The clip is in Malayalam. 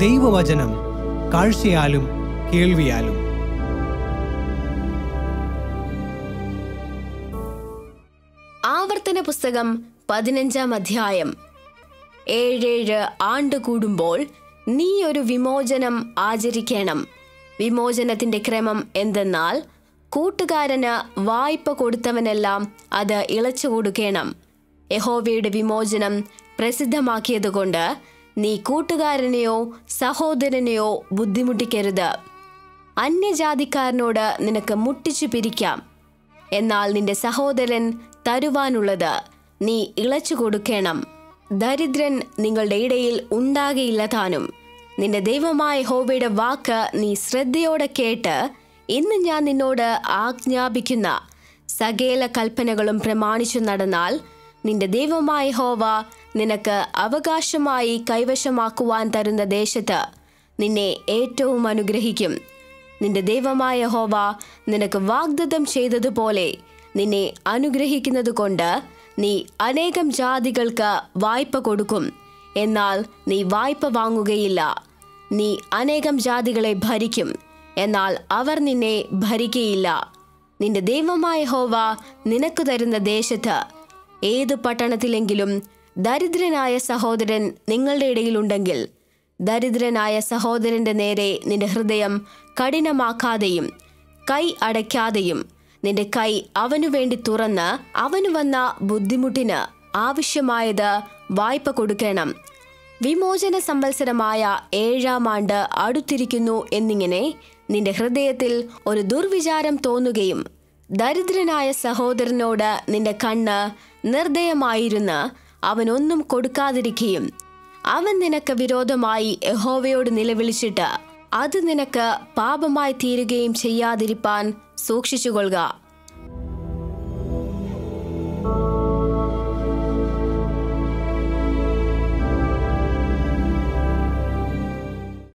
ദൈവവചനം കാഴ്ചയാലും കേൾവിയാലും. ആവർത്തന പുസ്തകം പതിനഞ്ചാം അധ്യായം. ഏഴേഴ് ആണ്ട് കൂടുമ്പോൾ നീ ഒരു വിമോചനം ആചരിക്കണം. വിമോചനത്തിന്റെ ക്രമം എന്തെന്നാൽ കൂട്ടുകാരന് വായ്പ കൊടുത്തവനെല്ലാം അത് ഇളച്ചു കൊടുക്കണം യഹോവയുടെ വിമോചനം പ്രസിദ്ധമാക്കിയതുകൊണ്ട് നീ കൂട്ടുകാരനെയോ സഹോദരനെയോ ബുദ്ധിമുട്ടിക്കരുത്. അന്യജാതിക്കാരനോട് നിനക്ക് മുട്ടിച്ചു പിരിക്കാം. എന്നാൽ നിന്റെ സഹോദരൻ തരുവാനുള്ളത് നീ ഇളച്ചു കൊടുക്കണം. ദരിദ്രൻ നിങ്ങളുടെ ഇടയിൽ ഉണ്ടാകയില്ല താനും. നിന്റെ ദൈവമായ ഹോബയുടെ വാക്ക് നീ ശ്രദ്ധയോടെ കേട്ട് ഇന്ന് ഞാൻ നിന്നോട് ആജ്ഞാപിക്കുന്ന സകേല കൽപ്പനകളും പ്രമാണിച്ചു നടന്നാൽ നിന്റെ ദൈവമായ ഹോവ നിനക്ക് അവകാശമായി കൈവശമാക്കുവാൻ തരുന്ന ദേശത്ത് നിന്നെ ഏറ്റവും അനുഗ്രഹിക്കും. നിന്റെ ദൈവമായ ഹോവ നിനക്ക് വാഗ്ദത്തം ചെയ്തതുപോലെ നിന്നെ അനുഗ്രഹിക്കുന്നത് കൊണ്ട് നീ അനേകം ജാതികൾക്ക് വായ്പ കൊടുക്കും. എന്നാൽ നീ വായ്പ വാങ്ങുകയില്ല. നീ അനേകം ജാതികളെ ഭരിക്കും. എന്നാൽ അവർ നിന്നെ ഭരിക്കയില്ല. നിന്റെ ദൈവമായ ഹോവ നിനക്ക് തരുന്ന ദേശത്ത് ഏതു പട്ടണത്തിലെങ്കിലും ദരിദ്രനായ സഹോദരൻ നിങ്ങളുടെ ഇടയിലുണ്ടെങ്കിൽ ദരിദ്രനായ സഹോദരന്റെ നേരെ നിന്റെ ഹൃദയം കഠിനമാക്കാതെയും കൈ അടയ്ക്കാതെയും നിന്റെ കൈ അവനു വേണ്ടി തുറന്ന് അവന് വന്ന ബുദ്ധിമുട്ടിന് ആവശ്യമായത് വായ്പ കൊടുക്കണം. വിമോചന സംവത്സരമായ ഏഴാം ആണ്ട് അടുത്തിരിക്കുന്നു എന്നിങ്ങനെ നിന്റെ ഹൃദയത്തിൽ ഒരു ദുർവിചാരം തോന്നുകയും ദരിദ്രനായ സഹോദരനോട് നിന്റെ കണ്ണ് നിർദ്ദയമായിരുന്ന് അവനൊന്നും കൊടുക്കാതിരിക്കുകയും അവൻ നിനക്ക് വിരോധമായി യഹോവയോട് നിലവിളിച്ചിട്ട് അത് നിനക്ക് പാപമായി തീരുകയും ചെയ്യാതിരിപ്പാൻ സൂക്ഷിച്ചുകൊള്ളുക.